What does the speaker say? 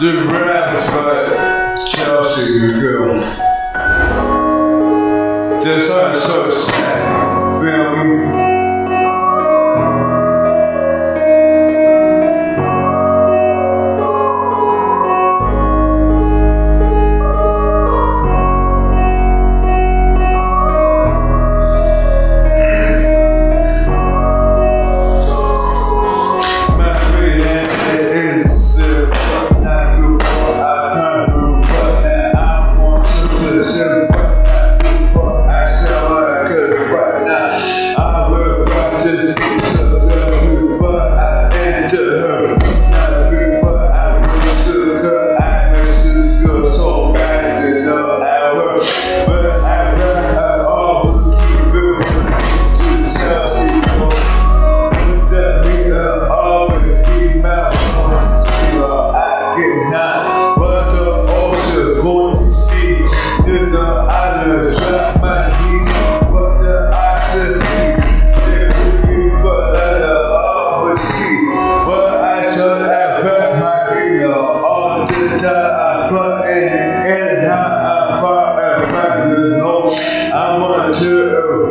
The Bradford Chelsea girl. There's not so and, and uh, uh, Father, I want to